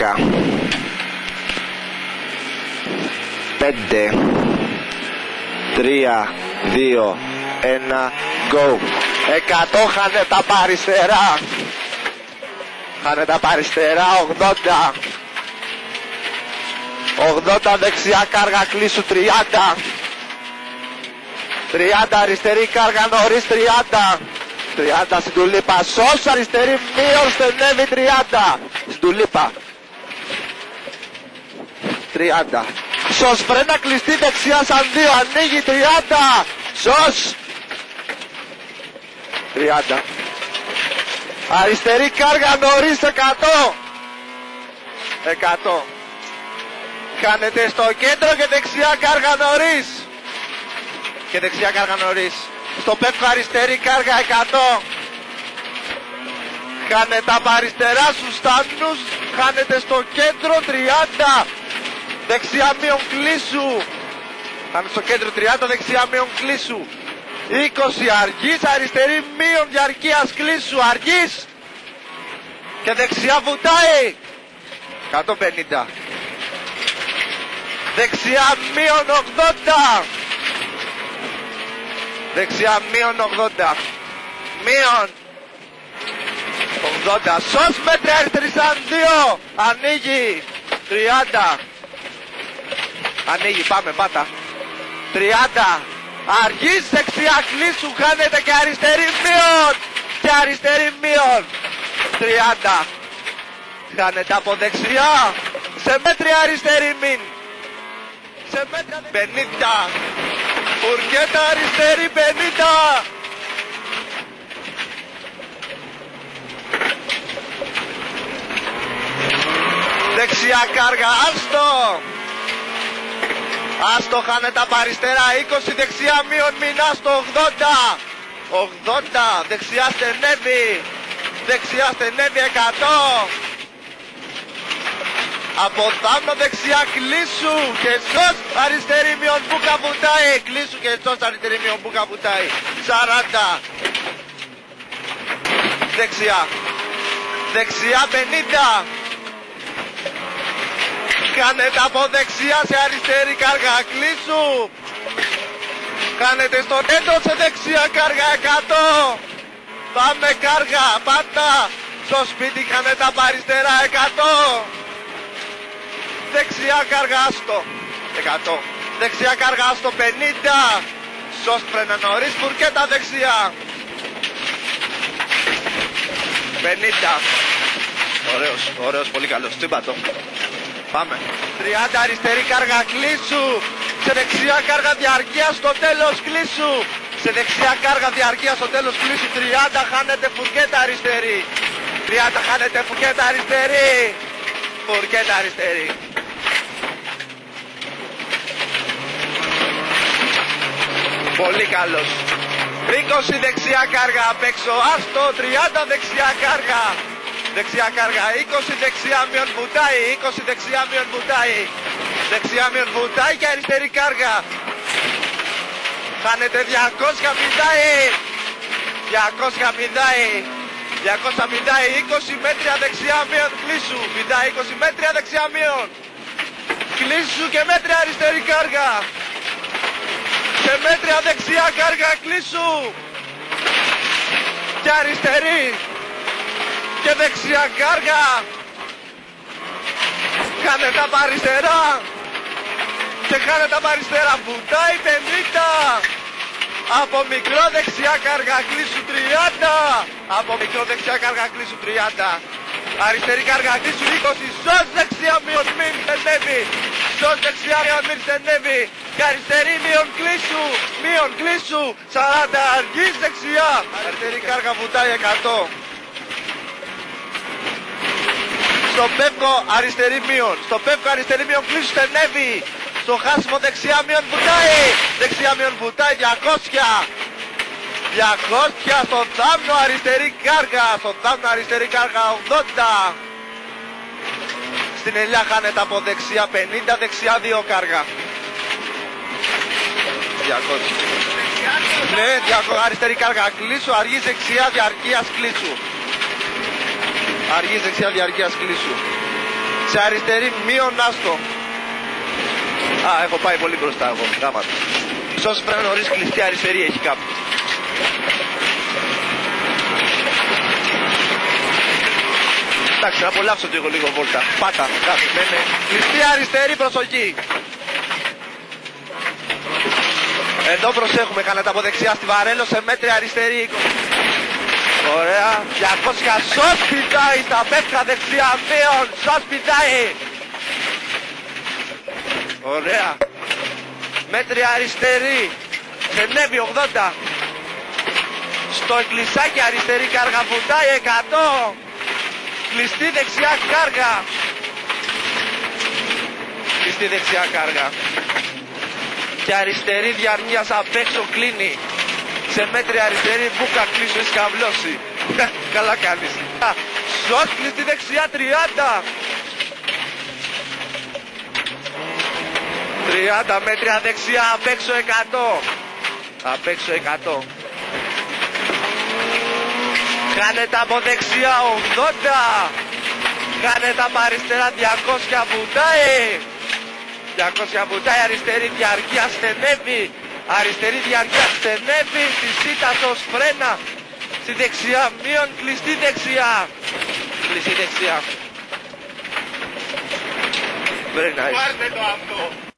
δέκα, πέντε, τρία, δύο, ένα, go. Εκατό χάνε τα παριστερά. Χάνε τα παριστερά, 80. 80 δεξιά κάργα κλείσου 30. 30 αριστερή κάργα νωρίς 30. 30 στην τουλίπα. Σως αριστερή μείον στενεύει 30. Στην τουλίπα. 30. Σως φρένα κλειστή δεξιά σαν δύο. Ανοίγει 30. Σως. 30. Αριστερή κάργα νωρίς 100. 100. Κάνετε στο κέντρο και δεξιά κάργα νωρίς. Και δεξιά κάργα νωρίς. Στο πέφτω αριστερή κάργα 100. Κάνετε από αριστερά στους στάνους. Χάνετε στο κέντρο 30. Δεξιά μείον κλείσου. Χάνετε στο κέντρο 30. Δεξιά μείον κλείσου. 20 αργής. Αριστερή μείον διαρκείας κλείσου. Αργής. Και δεξιά βουτάει. 150. Δεξιά μείον 80. Δεξιά μείον 80. Μείον 80. Σως μέτρια αριστερή σαν 2. Ανοίγει. 30. Ανοίγει. Πάμε πάτα. 30. Αργής δεξιά κλείσου. Χάνεται και αριστερή μείον. Και αριστερή μείον. 30. Χάνεται από δεξιά. Σε μέτρια αριστερή μην. Σε μέτρια 50. Φουρκέτα αριστερή 50. Δεξιά κάργα, άστο. Άστο χάνεται από αριστερά, 20 δεξιά μείον μηνά στο 80. 80, δεξιά στενεύει. Δεξιά στενεύει 100. Από θάμνο δεξιά κλείσου και σως αριστερή μειον που καβουτάει. Κλείσου και σως αριστερή μειον που καβουτάει. 40. Δεξιά. Δεξιά 50. Κάνετε από δεξιά σε αριστερή κάργα. Κλείσου. Κάνετε στο κέντρο σε δεξιά κάργα 100. Πάμε κάργα. Πάτα. Στο σπίτι κάνετε από αριστερά 100. Δεξιά κάργα άστο. 100. Δεξιά κάργα άστο 50. Σως πρένα νωρίς φουρκέτα δεξιά. 50. Ωραίος, ωραίος, πολύ καλός. Τσίμπατο. Πάμε. 30 αριστερή κάργα κλείσου. Σε δεξιά κάργα διαρκεία στο τέλος κλείσου. Σε δεξιά κάργα διαρκεία στο τέλος κλείσου. 30 χάνεται φουρκέτα αριστερή. 30 χάνεται φουρκέτα αριστερή. Φουρκέτα αριστερή. Πολύ καλός. 20 δεξιά κάργα απ' έξω. Άστο 30 δεξιά κάργα. Δεξιά κάργα. 20 δεξιά μειον βουτάει. 20 δεξιά μειον βουτάει. Δεξιά μειον βουτάει και αριστερή κάργα. Χάνεται 200 πηδάει. 200 πηδάει. 200 πηδάει. 20 μέτρια δεξιά μειον κλείσου. Πηδάει 20 μέτρια δεξιά μειον. Κλείσου και μέτρια αριστερή κάργα. Και μέτρια δεξιά κάργα κλείσου. Και αριστερή. Και δεξιά κάργα. Κάνε τα παριστερά. Και κάνε τα παριστερά. Βουτάει 50. Από μικρό δεξιά κάργα κλείσου 30. Από μικρό δεξιά κάργα κλείσου 30. Αριστερή κάργα κλείσου 20. Σως δεξιά μειον μην στενεύει. Σως δεξιά μειον μην στενεύει. Και αριστερή μειον κλείσου. Μειον κλείσου. 40 αργής δεξιά. Αριστερή κάργα βουτάει 100. Στο πεύκο αριστερή μείον. Στο πεύκο αριστερή μείον κλείσου στενεύει. Στο χάσιμο δεξιά μείον βουτάει. Δεξιά μείον βουτάει 200. 200 στο θάμνο αριστερή κάργα. Στο θάμνο αριστερή κάργα 80. Στην ελιά χάνεται από δεξιά 50, δεξιά 2 κάργα. 200. Ναι, 200, αριστερή κάργα κλείσου, αργής δεξιά διαρκείας κλείσου. Αργής δεξιά διαρκείας κλείσου. Σε αριστερή μείον άστο. Α, έχω πάει πολύ μπροστά εγώ. Γάμα. Σώσεις πρέπει να νωρίς κλειστή αριστερή έχει κάπου. Εντάξει, να απολαύσω και εγώ λίγο βόλτα. Πάτα, κάτω, ναι, ναι. Κλειστή αριστερή προσοχή. Εδώ προσέχουμε, κάνετε από δεξιά στη Βαρέλο σε μέτρη αριστερή. Ωραία. 200 σως πηδάει στα πέφκα δεξιά μείον. Σως πηδάει. Ωραία. Μέτρη αριστερή. Γενέβη 80. Στο εκκλησάκι αριστερή κάργα βουτάει 100. Κλειστή δεξιά κάργα. Κλειστή δεξιά κάργα. Και αριστερή διαρνίας απ' έξω κλείνει. Σε μέτρη αριστερή μπουκα κλείσω έχει καβλώσει. Καλά κάνεις. Σως κλειστή δεξιά 30. 30 μέτρια δεξιά απ' έξω 100. Απ' έξω 100. Κάνετε από δεξιά 80. Κάνετε από αριστερά 200 βουτάει. 200 βουτάει αριστερή διαρκεία στενεύει. Αριστερή διαρκεία στενεύει. Στη σίτα το φρένα. Στη δεξιά μείον κλειστή δεξιά. Κλειστή δεξιά. Very nice. Πάρτε το αυτό.